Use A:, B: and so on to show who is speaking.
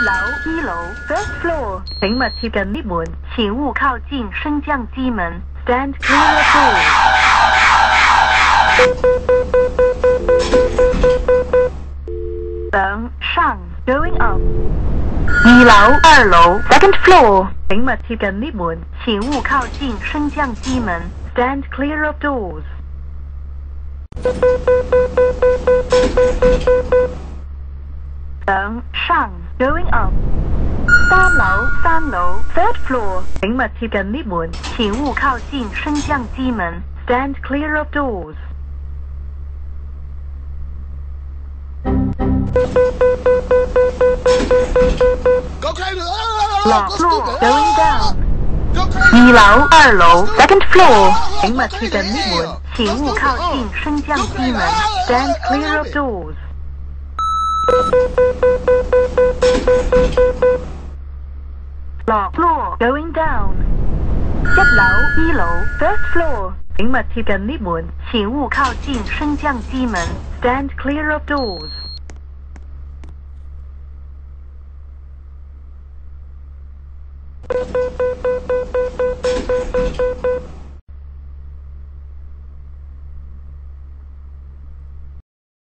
A: 楼一楼 first floor，请勿接近门，请勿靠近升降机门。Stand clear of doors。等上 going up。二樓、二樓 second floor，請勿貼近 lift 門，請勿靠近升降機門。Stand clear of doors。等上 going up。三楼、三楼 third floor，请勿贴近 lift 门，请勿靠近升降机门。Stand clear of doors。
B: 高开了，
A: 落落 going down。
B: 高开
A: 二楼、二楼 second floor，请勿贴近 lift 门，请勿靠近升降机门。Stand clear of doors。 Lock floor going down. 一楼一楼 first floor 请勿贴近 lift Stand clear of doors.